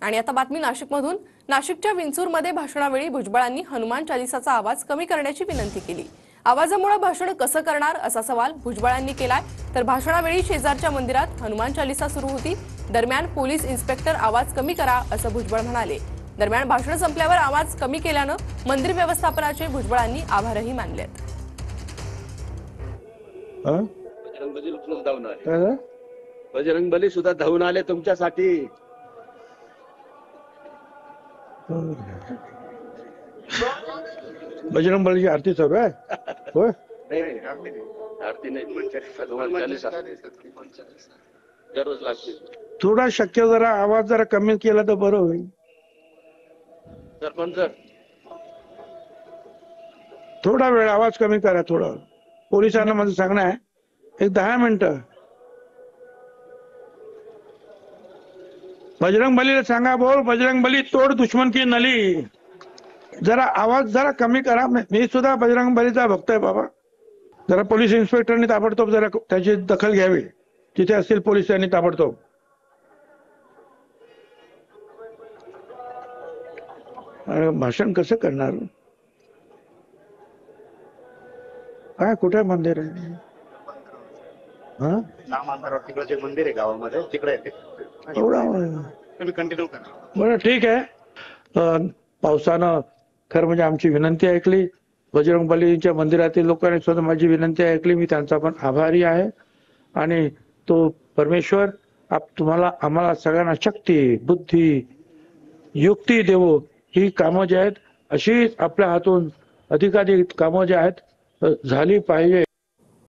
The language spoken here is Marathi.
आणि आता बातमी नाशिकमधून. नाशिकच्या विंचूरमध्ये भाषणावेळी भुजबळांनी हनुमान चालिसाचा आवाज कमी करण्याची विनंती केली. आवाजामुळे भाषण कसं करणार असा सवाल भुजबळांनी केलाय. तर भाषणावेळी शेजारच्या मंदिरात हनुमान चालिसा सुरू होती. दरम्यान पोलीस इन्स्पेक्टर आवाज कमी करा असं भुजबळ म्हणाले. दरम्यान भाषण संपल्यावर आवाज कमी केल्यानं मंदिर व्यवस्थापनाचे भुजबळांनी आभारही मानलेत. हा? झालं? बजरंगबली सुद्धा धावून आले तुमच्यासाठी. बजरंग बलीची आरती चालू आहे? होय? नाही नाही आरती नाही. आरती नाही पंचेचाळीस हनुमान चालीसा. दररोज लागते. थोडा शक्य जरा आवाज जरा कमी केला तर बरं होईल. सरपंच थोडा वेळ आवाज कमी करा थोडं. पोलिसांना माझं सांगणं आहे. एक दहा मिनिटं. बजरंग बलीला सांगा बोल बजरंग बली तोड दुश्मन की नली? जरा आवाज जरा कमी करा. मी सुद्धा बजरंग बलीचा भक्त आहे बाबा. जरा पोलीस इन्स्पेक्टरनी ताबडतोब जरा त्याची दखल घ्यावी. तिथे असतील पोलीस त्यांनी ताबडतोब. अरे भाषण कसं करणार? काय कुठे मंदिर आहे? अंतरावर तिकडे जे मंदिर आहे गावामध्ये तिकडे. एवढा तुम्ही कंटिन्यू करा. बरं ठीक आहे. अं, पावसानं खरं म्हणजे आमची विनंती ऐकली. बजरंग बलीच्या मंदिरातील लोकांनी सुद्धा माझी विनंती ऐकली. मी त्यांचा पण आभारी आहे. आणि तो परमेश्वर आप तुम्हाला आम्हाला सगळ्यांना शक्ती बुद्धी युक्ती देवो. ही कामं जी आहेत अशीच आपल्या हातून अधिकाधिक कामं जी आहेत अं, झाली पाहिजे.